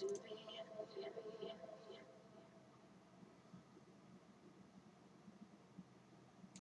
to be